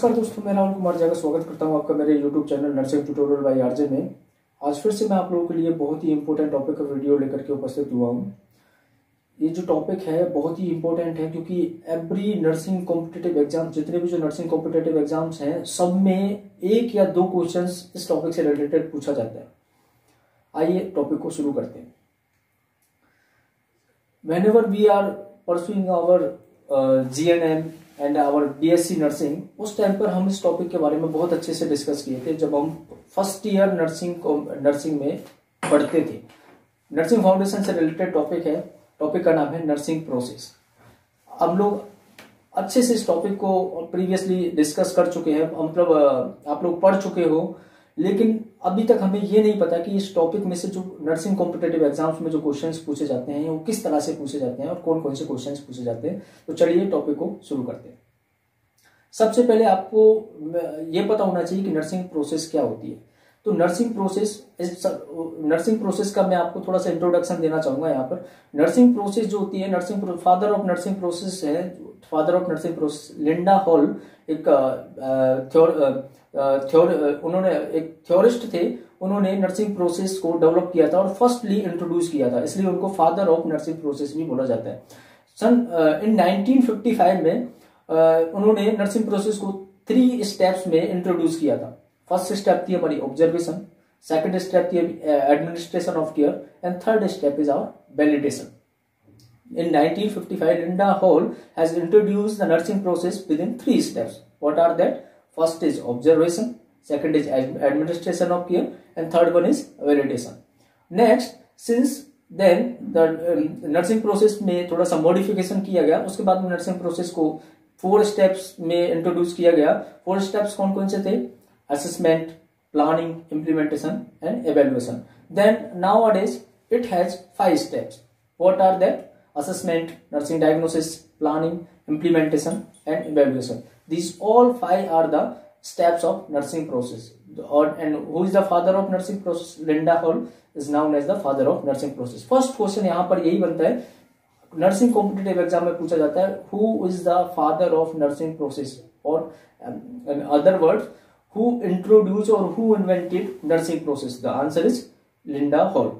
नमस्कार दोस्तों, मैं राहुल कुमार जगह स्वागत करता हूँ आपका मेरे YouTube channel nursing tutorial by RJ में। आज फिर से मैं आप लोगों के लिए बहुत ही इंपॉर्टेंट टॉपिक का वीडियो लेकर के उपस्थित हुआ हूँ। ये जो टॉपिक है, बहुत ही इंपॉर्टेंट है, क्योंकि एवरी नर्सिंग कॉम्पिटेटिव एग्ज़ाम जितने भी जो नर्सिंग कॉम्पिटेटिव एग्ज़ाम्स हैं, सब में एक या दो क्वेश्चन इस टॉपिक से रिलेटेड पूछा जाता है। आइए टॉपिक को शुरू करते हैं। Whenever we are pursuing our G N M and our BSc nursing उस टाइम पर हम इस टॉपिक के बारे में बहुत अच्छे से डिस्कस किए थे, जब हम फ़र्स्ट ईयर नर्सिंग को नर्सिंग में पढ़ते थे। नर्सिंग फाउंडेशन से रिलेटेड टॉपिक है टॉपिक का नाम है नर्सिंग प्रोसेस हम लोग अच्छे से इस टॉपिक को प्रीवियसली डिस्कस कर चुके हैं मतलब आप लोग पढ़ चुके हो, लेकिन अभी तक हमें ये नहीं पता कि इस टॉपिक में से जो नर्सिंग कॉम्पिटेटिव एग्ज़ाम्स में जो क्वेश्चंस पूछे जाते हैं, वो किस तरह से पूछे जाते हैं और कौन कौन से क्वेश्चंस पूछे जाते हैं। तो चलिए टॉपिक को शुरू करते हैं। सबसे पहले आपको ये पता होना चाहिए कि नर्सिंग प्रोसेस क्या होती है। तो नर्सिंग प्रोसेस नर्सिंग प्रोसेस का मैं आपको थोड़ा सा इंट्रोडक्शन देना चाहूँगा यहाँ पर। नर्सिंग प्रोसेस जो होती है nursing father of nursing process है father of nursing process Linda Hall एक थ्योर उन्होंने एक थ्योरिस्ट थे, उन्होंने नर्सिंग प्रोसेस को डेवलप किया था और फर्स्टली इंट्रोड्यूस किया था, इसलिए उनको फादर ऑफ़ नर्सिंग प्रोसेस भी बोला जाता है। सन इन 1955 में उन्होंने नर्सिंग प्रोसेस को थ्री स्टेप्स में इंट्रोड्यूस किया था। फ़र्स्ट स्टेप थी हमारी ऑब्जर्वेशन सेकंड स्टेप थी administration of care and third step is our validation In 1955, Linda Hall has introduced the nursing process within three steps. What are that? First is observation, second is administration of care, and third one is validation. Next, since then the nursing process में थोड़ा सा modification किया गया उसके बाद में nursing process को four steps में इंट्रोड्यूस किया गया फोर स्टेप्स कौन कौन से थे assessment planning implementation and evaluation then nowadays it has five steps what are that assessment nursing diagnosis planning implementation and evaluation these all five are the steps of nursing process or and who is the father of nursing process linda hall is known as the father of nursing process first question यहाँ पर यही बनता है nursing competitive exam में पूछा जाता है who is the father of nursing process और अदर वर्ड who introduce और who invented nursing process the answer is Linda Hall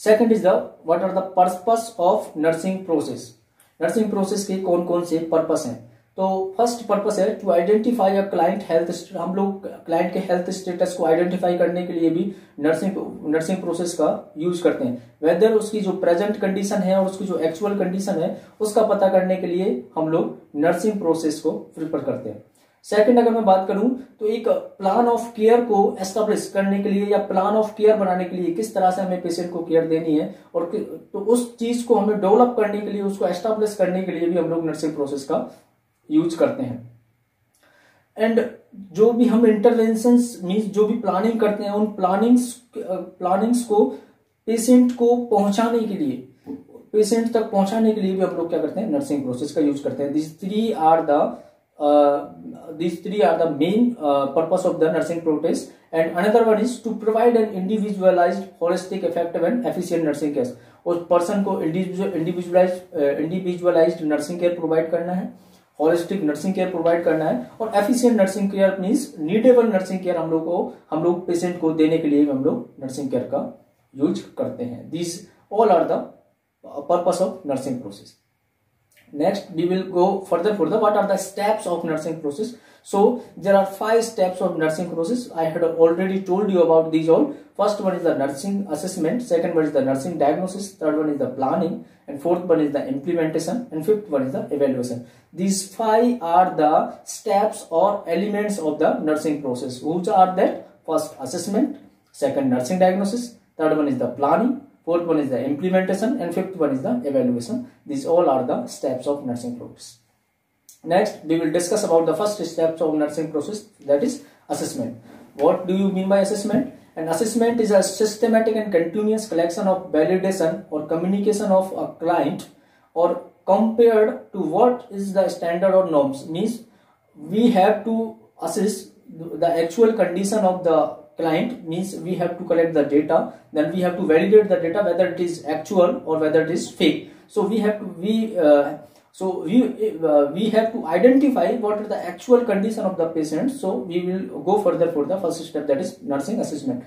second is the what are the purpose of nursing process nursing process के कौन कौन से purpose हैं? तो first purpose है to identify a client health हम लोग क्लाइंट के हेल्थ स्टेटस को आइडेंटिफाई करने के लिए भी नर्सिंग नर्सिंग प्रोसेस का यूज़ करते हैं। वेदर उसकी जो प्रेजेंट कंडीशन है और उसकी जो एक्चुअल कंडीशन है, उसका पता करने के लिए हम लोग नर्सिंग प्रोसेस को प्रिफर करते हैं। सेकंड अगर मैं बात करूँ तो एक प्लान ऑफ़ केयर को एस्टेब्लिश करने के लिए या प्लान ऑफ़ केयर बनाने के लिए किस तरह से हमें पेशेंट को केयर देनी है और तो उस चीज़ को हमें डेवलप करने के लिए, उसको एस्टेब्लिश करने के लिए भी हम लोग नर्सिंग प्रोसेस का यूज़ करते हैं। एंड जो भी हम इंटरवेंशन मीन्स जो भी प्लानिंग करते हैं, उन प्लानिंग्स प्लानिंग्स को पेशेंट को पहुँचाने के लिए पेशेंट तक पहुँचाने के लिए भी हम लोग क्या करते हैं नर्सिंग प्रोसेस का यूज़ करते हैं। This three are the these three are the main uh, purpose of the nursing practice and another one is to provide an individualized holistic effective and efficient nursing care. उस person को individualize individualized nursing care provide करना है holistic nursing care provide करना है। और efficient nursing care means needable nursing care हम लोग को हम लोग पेशेंट को देने के लिए हम लोग नर्सिंग केयर का यूज़ करते हैं। This all are the purpose of nursing process next we will go further further what are the steps of nursing process? So there are five steps of nursing process. I had already told you about these all. First one is the nursing assessment. Second one is the nursing diagnosis. Third one is the planning. And fourth one is the implementation. And fifth one is the evaluation. These five are the steps or elements of the nursing process. Which are that? First assessment. Second nursing diagnosis. Third one is the planning fourth one is the implementation and fifth one is the evaluation. These all are the steps of nursing process. Next we will discuss about the first steps of nursing process that is assessment. What do you mean by assessment? An assessment is a systematic and continuous collection of validation or communication of a client or compared to what is the standard or norms. Means we have to assess the actual condition of the client means we have to collect the data then we have to validate the data whether it is actual or whether it is fake so we have to we uh, so we uh, we have to identify what are the actual condition of the patient so we will go further for the first step that is nursing assessment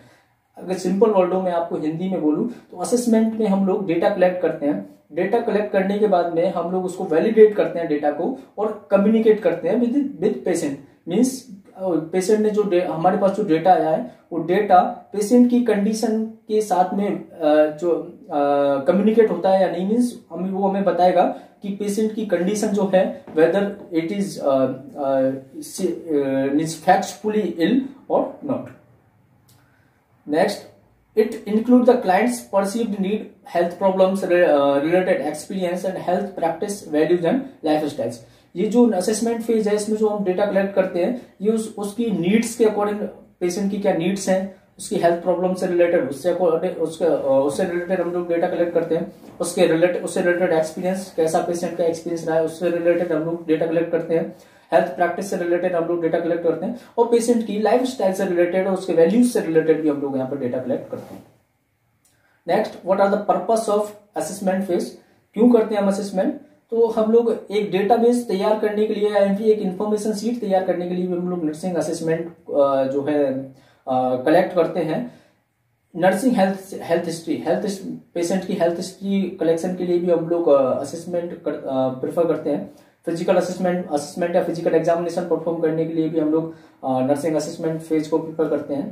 अगर simple वर्डों में आपको हिंदी में बोलूँ तो assessment में हम लोग डेटा कलेक्ट करते हैं डेटा कलेक्ट करने के बाद में हम लोग उसको वैलिडेट करते हैं डेटा को और कम्युनिकेट करते हैं with with patient means patient ने जो हमारे पास जो डेटा आया है, वो डेटा पेशेंट की कंडीशन के साथ में जो कम्युनिकेट होता है या नहीं मीन्स हमें, वो हमें बताएगा कि पेशेंट की कंडीशन जो है whether it is means factfully ill or not next it include the clients perceived need health problems related experience and health practice values and life styles ये जो असेसमेंट फ़ेज़ है इसमें जो हम डेटा कलेक्ट करते हैं ये उस, उसकी नीड्स के अकॉर्डिंग पेशेंट की क्या नीड्स हैं उसकी हेल्थ प्रॉब्लम से रिलेटेड उससे उसके उससे रिलेटेड हम लोग डेटा कलेक्ट करते हैं उसके रिलेटेड उससे रिलेटेड एक्सपीरियंस कैसा पेशेंट का एक्सपीरियंस रहा है उससे रिलेटेड हम लोग डेटा कलेक्ट करते हैं हेल्थ प्रैक्टिस से रिलेटेड हम लोग डेटा कलेक्ट करते हैं और पेशेंट की लाइफ स्टाइल से रिलेटेड और उसके वैल्यूज़ से रिलेटेड भी हम लोग यहाँ पर डेटा कलेक्ट करते हैं। Next what are the of assessment phase क्यों करते हैं हम असेसमेंट तो हम लोग एक डेटाबेस तैयार करने के लिए या एक इंफॉर्मेशन सीट तैयार करने के लिए हम लोग नर्सिंग असेसमेंट जो है कलेक्ट करते हैं। Nursing health health history health patient की हेल्थ हिस्ट्री कलेक्शन के लिए भी हम लोग असेसमेंट कर, प्रेफर करते हैं। फ़िज़िकल असेसमेंट असेसमेंट या फ़िज़िकल एग्जामिनेशन परफॉर्म करने के लिए भी हम लोग नर्सिंग असेसमेंट फ़ेज़ को प्रेफर करते हैं।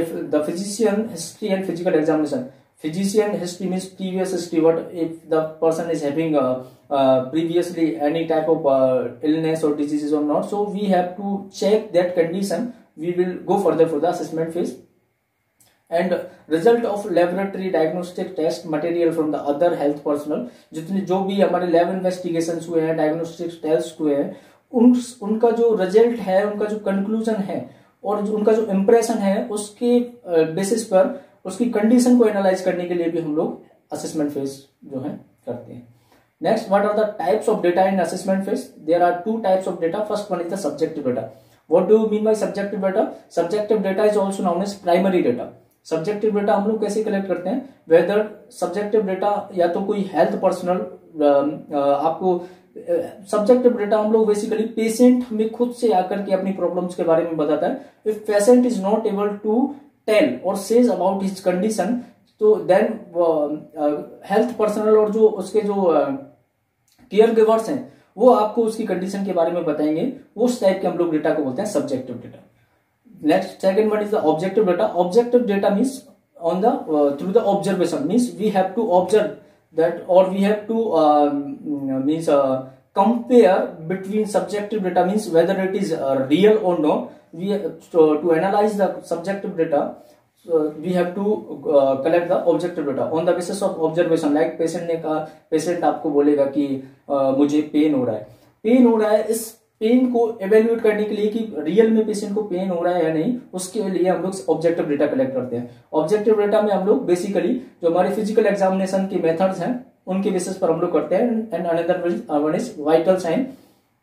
If the physician history and physical examination physician history means previous history what if the person is having uh, uh, previously any type of uh, illness or diseases or not so we have to check that condition we will go further for the assessment phase and result of laboratory diagnostic test material from the other health personnel जितने जो भी हमारे lab investigation हुए हैं diagnostic test हुए हैं उन उनका जो रिज़ल्ट है उनका जो कंक्लूजन है और जो उनका जो इम्प्रेशन है उसके बेसिस पर उसकी कंडीशन को एनालाइज करने के लिए भी हम लोग असेसमेंट फ़ेज़ जो है, करते हैं। Next what are the types of data in assessment phase there are two types of data first one is the subjective data What do you mean by subjective data? Subjective data is also known as primary data. Subjective data हम लोग कैसे collect करते हैं? Weather subjective data या तो कोई health personal आपको subjective data हम लोग बेसिकली पेशेंट हमें खुद से आकर के अपनी प्रॉब्लम्स के बारे में बताता है। If patient is not able to tell or says about his condition तो देन हेल्थ पर्सनल और जो उसके जो केयर गिवर्स हैं, वो आपको उसकी कंडीशन के बारे में बताएँगे। उस टाइप के हम लोग डेटा को बोलते हैं subjective data next second one is the objective data objective data means on the through the observation means we have to observe that और we have to means compare between subjective data means whether it is uh, real or no we so to analyze the subjective data so we have to uh, collect the objective data on the basis of observation like patient ने कहा patient आपको बोलेगा कि uh, मुझे pen हो रहा है pen हो रहा है इस पेन को एवेल्युएट करने के लिए कि रियल में पेशेंट को पेन हो रहा है या नहीं उसके लिए हम लोग ऑब्जेक्टिव डेटा कलेक्ट करते हैं ऑब्जेक्टिव डेटा में हम लोग बेसिकली जो हमारे फ़िज़िकल एग्जामिनेशन के मेथड्स हैं उनके बेसिस पर हम लोग करते हैं and another one is vital sign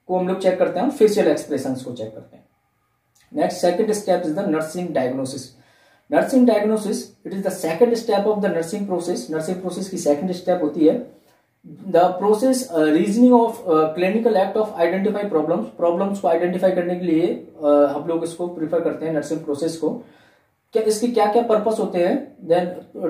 को हम लोग चेक करते हैं फेशियल एक्सप्रेशन को चेक करते हैं। Next second step is the nursing diagnosis nursing diagnosis it is the second step of the nursing process nursing process की सेकंड स्टेप होती है। The process reasoning of clinical act of identify problems problems को identify करने के लिए uh, हम लोग इसको प्रीफर करते हैं नर्सिंग प्रोसेस को। क्या इसके क्या क्या पर्पस होते हैं? Then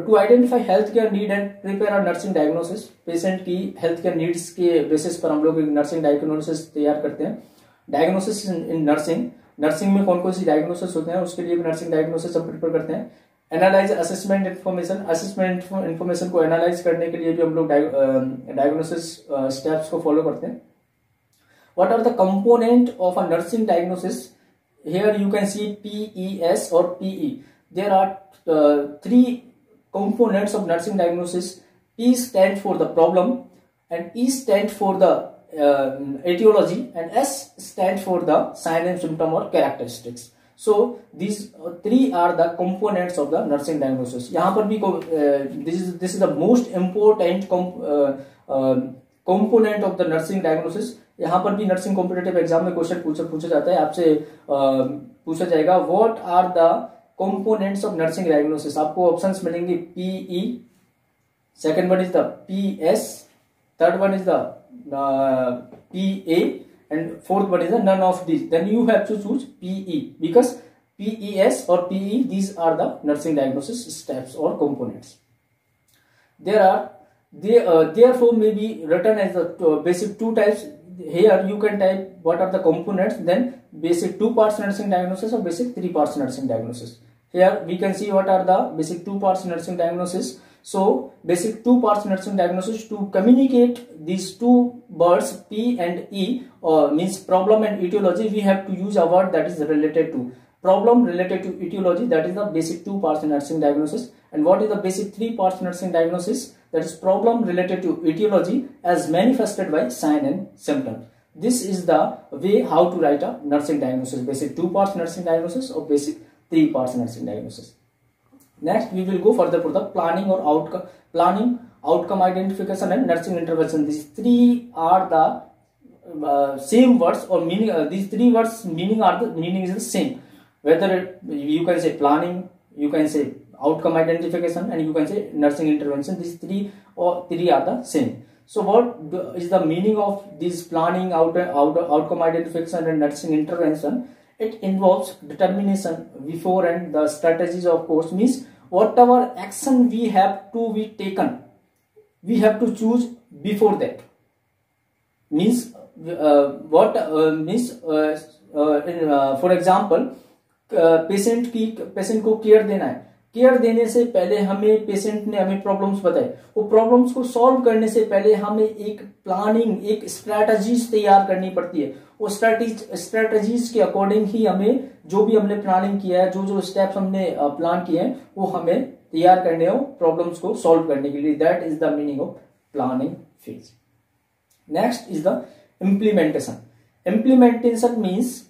to identify health care need and prepare our nursing diagnosis patient की हेल्थ केयर नीड्स के बेसिस पर हम लोग नर्सिंग डायग्नोसिस तैयार करते हैं। डायग्नोसिस इन नर्सिंग नर्सिंग में कौन कौन सी डायग्नोसिस होते हैं, उसके लिए भी नर्सिंग डायग्नोसिस हम प्रिपेयर करते हैं। Analyse assessment information assessment information को एनालाइज करने के लिए भी हम लोग डायग्नोसिस स्टेप्स को फॉलो करते हैं। What are the component of a nursing diagnosis? Here you can see PES or PE there are uh, three components of nursing diagnosis P stands for the problem and E stands for the uh, etiology and S stands for the sign and symptom or characteristics. So these uh, three are the components of the nursing diagnosis. यहाँ पर भी uh, this is this is the most important com, uh, uh, component of the nursing diagnosis. यहाँ पर भी nursing competitive exam में question पूछा पूछा जाता है आपसे पूछा जाएगा what are the components of nursing diagnosis आपको ऑप्शन मिलेंगे PE second one is the PS third one is the PA and fourth one is the of this then you have to choose PE because PES or PE these are the nursing diagnosis steps or components there are there four may be written as basic two types Here you can type what are the components. Then basic two parts nursing diagnosis or basic three parts nursing diagnosis. Here we can see what are the basic two parts nursing diagnosis. So basic two parts nursing diagnosis to communicate these two words P and E uh, means problem and etiology we have to use a word that is related to. Problem related to etiology that is the basic two parts nursing diagnosis. And what is the basic three parts nursing diagnosis? That is problem related to etiology as manifested by sign and symptom. This is the way how to write a nursing diagnosis, basic two parts nursing diagnosis or basic three parts nursing diagnosis. Next, we will go further for the planning or outcome, planning, outcome identification and nursing intervention. These three are the uh, same words or meaning, uh, these three words meaning are the meaning is the same. Whether you can say planning, you can say outcome identification and you can say nursing intervention these three or three are the same so what is the meaning of this planning out, out outcome identification and nursing intervention it involves determination before and the strategies of course means whatever action we have to be taken we have to choose before that means uh, what uh, means uh, uh in, uh, for example patient की patient को care देना है care देने से पहले हमें patient ने हमें प्रॉब्लम्स बताए वो प्रॉब्लम्स को सॉल्व करने से पहले हमें एक प्लानिंग एक स्ट्रैटेजीज तैयार करनी पड़ती है वो स्ट्रैटेजीज के अकॉर्डिंग ही हमें जो भी हमने प्लानिंग किया है जो जो स्टेप्स हमने प्लान किए हैं वो हमें तैयार करने हो प्रॉब्लम्स को सॉल्व करने के लिए। That is the meaning of planning phase next is the implementation implementation means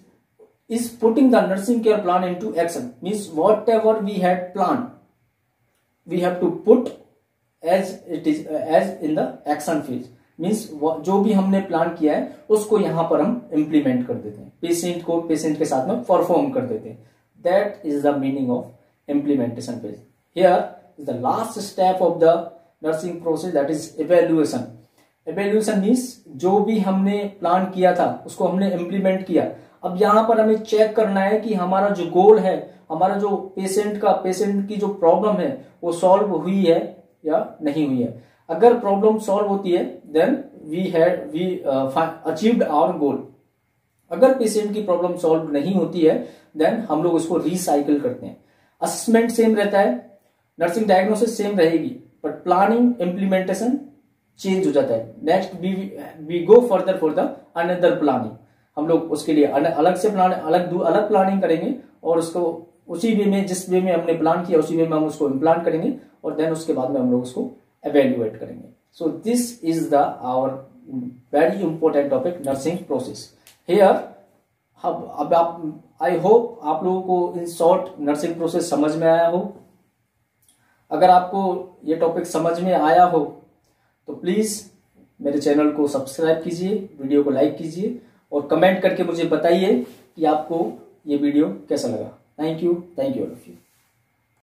is putting the nursing care plan into action. Means whatever we had planned we have to put as it is uh, as in the action phase. Means जो भी हमने plan किया है, उसको यहाँ पर हम implement कर देते हैं। पेशेंट को पेशेंट के साथ में परफॉर्म कर देते हैं। That is the meaning of implementation phase here is the last step of the nursing process that is evaluation evaluation means जो भी हमने प्लान किया था, उसको हमने इम्प्लीमेंट किया। अब यहाँ पर हमें चेक करना है कि हमारा जो गोल है, हमारा जो पेशेंट का पेशेंट की जो प्रॉब्लम है, वो सॉल्व हुई है या नहीं हुई है। अगर प्रॉब्लम सॉल्व होती है then we had we achieved our goal अगर पेशेंट की प्रॉब्लम सॉल्व नहीं होती है देन हम लोग उसको रिसाइकिल करते हैं। असेसमेंट सेम रहता है नर्सिंग डायग्नोसिस सेम रहेगी बट प्लानिंग इम्प्लीमेंटेशन चेंज हो जाता है। Next we we go further for the another planning हम लोग उसके लिए अलग से प्लान अलग अलग प्लानिंग करेंगे, और उसको, उसी वे में, जिस वे में हमने प्लान किया, उसी वे में हम उसको इम्प्लांट करेंगे, और देन उसके बाद में हम लोग उसको एवेल्युएट करेंगे। So this is the our very important topic nursing process here अब अब आप आई होप आप लोगों को इन शॉर्ट नर्सिंग प्रोसेस समझ में आया हो। अगर आपको ये टॉपिक समझ में आया हो तो प्लीज़ मेरे चैनल को सब्सक्राइब कीजिए वीडियो को लाइक कीजिए और कमेंट करके मुझे बताइए कि आपको ये वीडियो कैसा लगा। Thank you thank you all of you